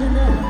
to know